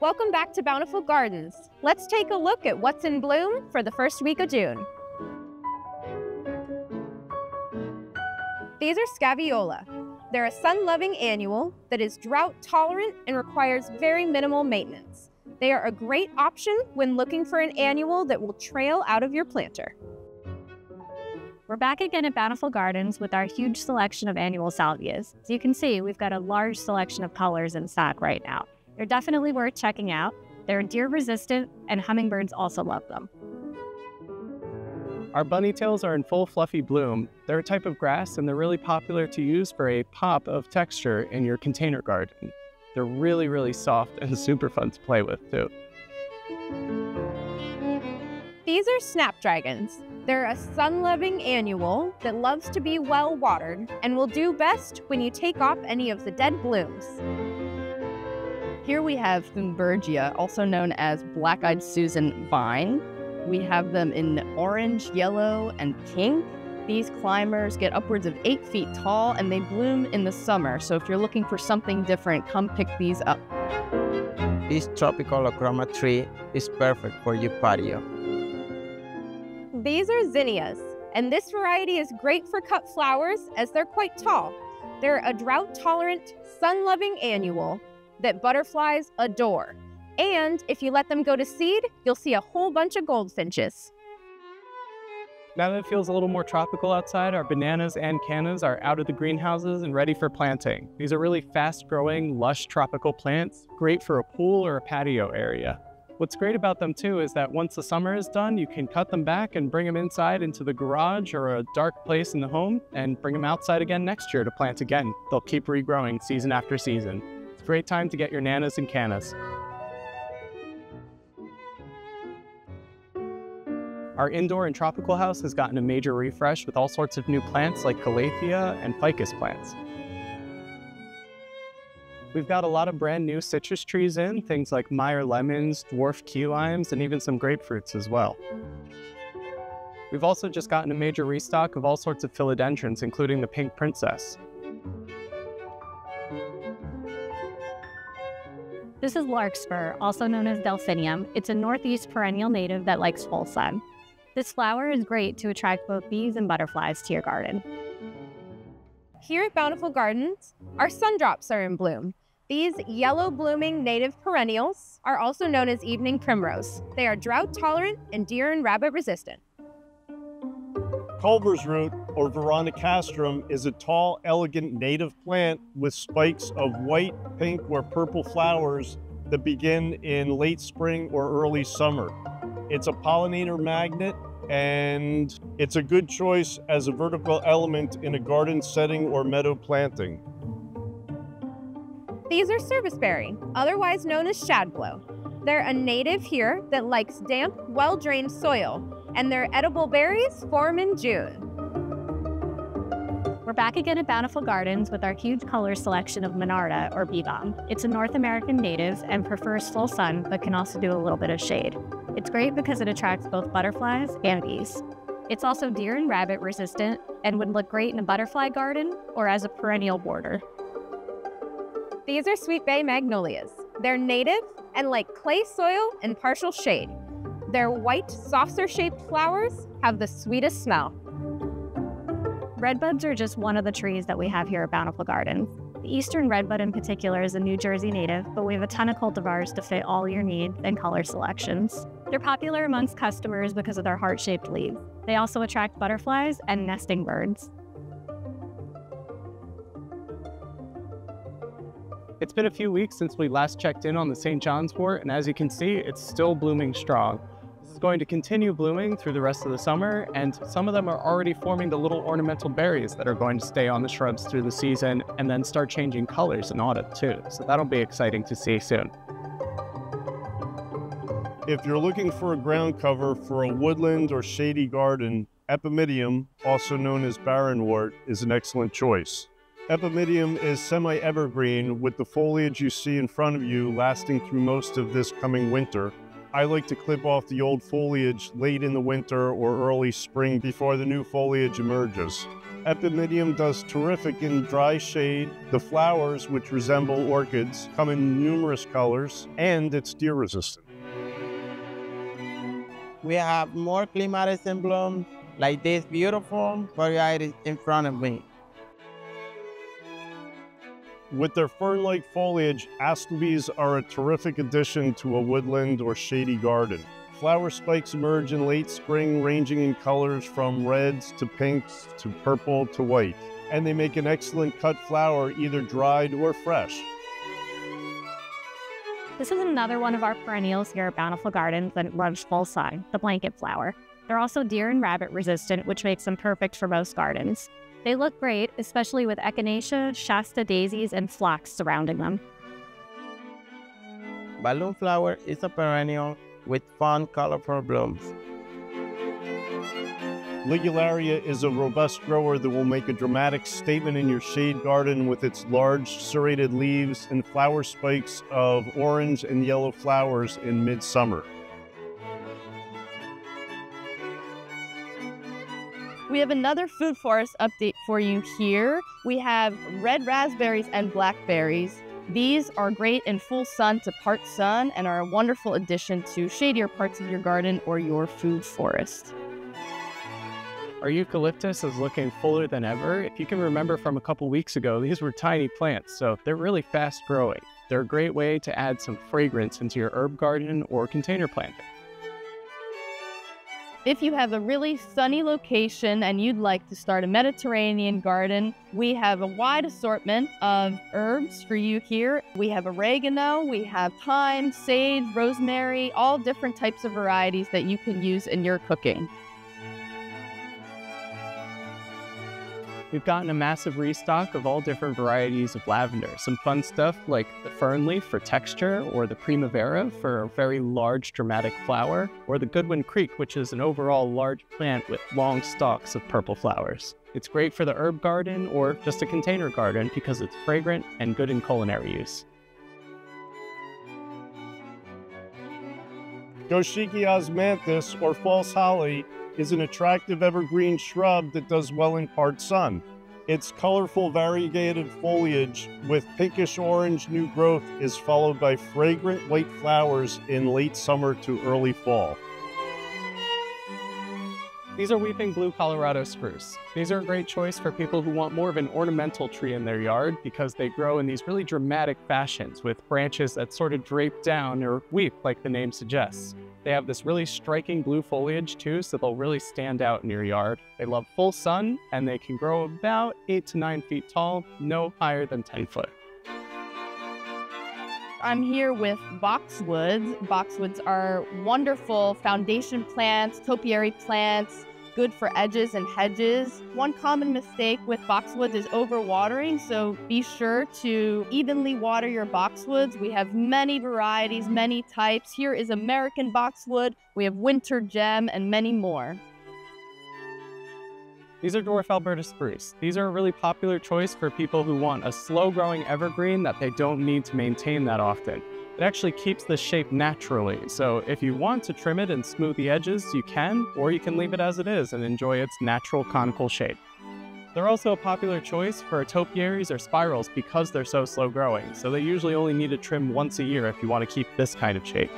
Welcome back to Bountiful Gardens. Let's take a look at what's in bloom for the first week of June. These are Scaevola. They're a sun-loving annual that is drought tolerant and requires very minimal maintenance. They are a great option when looking for an annual that will trail out of your planter. We're back again at Bountiful Gardens with our huge selection of annual salvias. As you can see, we've got a large selection of colors in stock right now. They're definitely worth checking out. They're deer resistant, and hummingbirds also love them. Our bunny tails are in full fluffy bloom. They're a type of grass and they're really popular to use for a pop of texture in your container garden. They're really, really soft and super fun to play with too. These are snapdragons. They're a sun-loving annual that loves to be well watered and will do best when you take off any of the dead blooms. Here we have Thunbergia, also known as black-eyed Susan vine. We have them in orange, yellow, and pink. These climbers get upwards of eight feet tall and they bloom in the summer. So if you're looking for something different, come pick these up. This tropical Iochroma tree is perfect for your patio. These are zinnias, and this variety is great for cut flowers as they're quite tall. They're a drought-tolerant, sun-loving annual that butterflies adore. And if you let them go to seed, you'll see a whole bunch of goldfinches. Now that it feels a little more tropical outside, our bananas and cannas are out of the greenhouses and ready for planting. These are really fast-growing, lush tropical plants, great for a pool or a patio area. What's great about them too is that once the summer is done, you can cut them back and bring them inside into the garage or a dark place in the home and bring them outside again next year to plant again. They'll keep regrowing season after season. Great time to get your nanas and cannas. Our indoor and tropical house has gotten a major refresh with all sorts of new plants like calathea and ficus plants. We've got a lot of brand new citrus trees in, things like Meyer lemons, dwarf key limes, and even some grapefruits as well. We've also just gotten a major restock of all sorts of philodendrons, including the pink princess. This is larkspur, also known as delphinium. It's a northeast perennial native that likes full sun. This flower is great to attract both bees and butterflies to your garden. Here at Bountiful Gardens, our sundrops are in bloom. These yellow blooming native perennials are also known as evening primrose. They are drought tolerant and deer and rabbit resistant. Culver's root, or Veronicastrum, is a tall, elegant native plant with spikes of white, pink, or purple flowers that begin in late spring or early summer. It's a pollinator magnet and it's a good choice as a vertical element in a garden setting or meadow planting. These are serviceberry, otherwise known as shadblow. They're a native here that likes damp, well-drained soil, and their edible berries form in June. We're back again at Bountiful Gardens with our huge color selection of Monarda, or bee balm. It's a North American native and prefers full sun, but can also do a little bit of shade. It's great because it attracts both butterflies and bees. It's also deer and rabbit resistant and would look great in a butterfly garden or as a perennial border. These are Sweet Bay magnolias. They're native and like clay soil and partial shade. Their white, saucer-shaped flowers have the sweetest smell. Redbuds are just one of the trees that we have here at Bountiful Gardens. The eastern redbud in particular is a New Jersey native, but we have a ton of cultivars to fit all your needs and color selections. They're popular amongst customers because of their heart-shaped leaves. They also attract butterflies and nesting birds. It's been a few weeks since we last checked in on the St. John's wort, and as you can see, it's still blooming strong. This is going to continue blooming through the rest of the summer, and some of them are already forming the little ornamental berries that are going to stay on the shrubs through the season and then start changing colors in autumn too. So that'll be exciting to see soon. If you're looking for a ground cover for a woodland or shady garden, Epimedium, also known as barrenwort, is an excellent choice. Epimedium is semi-evergreen with the foliage you see in front of you lasting through most of this coming winter. I like to clip off the old foliage late in the winter or early spring before the new foliage emerges. Epimedium does terrific in dry shade. The flowers, which resemble orchids, come in numerous colors, and it's deer resistant. We have more clematis bloom, like this beautiful variety in front of me. With their fern-like foliage, astilbes are a terrific addition to a woodland or shady garden. Flower spikes emerge in late spring, ranging in colors from reds to pinks to purple to white, and they make an excellent cut flower either dried or fresh. This is another one of our perennials here at Bountiful Gardens that loves full sun, the blanket flower. They're also deer and rabbit resistant, which makes them perfect for most gardens. They look great, especially with echinacea, Shasta daisies, and phlox surrounding them. Balloon flower is a perennial with fun, colorful blooms. Ligularia is a robust grower that will make a dramatic statement in your shade garden with its large serrated leaves and flower spikes of orange and yellow flowers in midsummer. We have another food forest update for you here. We have red raspberries and blackberries. These are great in full sun to part sun and are a wonderful addition to shadier parts of your garden or your food forest. Our eucalyptus is looking fuller than ever. If you can remember from a couple weeks ago, these were tiny plants, so they're really fast growing. They're a great way to add some fragrance into your herb garden or container planting. If you have a really sunny location and you'd like to start a Mediterranean garden, we have a wide assortment of herbs for you here. We have oregano, we have thyme, sage, rosemary, all different types of varieties that you can use in your cooking. We've gotten a massive restock of all different varieties of lavender. Some fun stuff like the fern leaf for texture, or the primavera for a very large dramatic flower, or the Goodwin Creek, which is an overall large plant with long stalks of purple flowers. It's great for the herb garden or just a container garden because it's fragrant and good in culinary use. Goshiki osmanthus, or false holly, is an attractive evergreen shrub that does well in part sun. Its colorful variegated foliage with pinkish orange new growth is followed by fragrant white flowers in late summer to early fall. These are Weeping Blue Colorado Spruce. These are a great choice for people who want more of an ornamental tree in their yard because they grow in these really dramatic fashions with branches that sort of drape down or weep like the name suggests. They have this really striking blue foliage too, so they'll really stand out in your yard. They love full sun and they can grow about 8 to 9 feet tall, no higher than 10 foot. I'm here with boxwoods. Boxwoods are wonderful foundation plants, topiary plants, good for edges and hedges. One common mistake with boxwoods is overwatering, so be sure to evenly water your boxwoods. We have many varieties, many types. Here is American boxwood, we have winter gem, and many more. These are dwarf Alberta spruce. These are a really popular choice for people who want a slow-growing evergreen that they don't need to maintain that often. It actually keeps the shape naturally, so if you want to trim it and smooth the edges, you can, or you can leave it as it is and enjoy its natural conical shape. They're also a popular choice for topiaries or spirals because they're so slow growing, so they usually only need to trim once a year if you want to keep this kind of shape.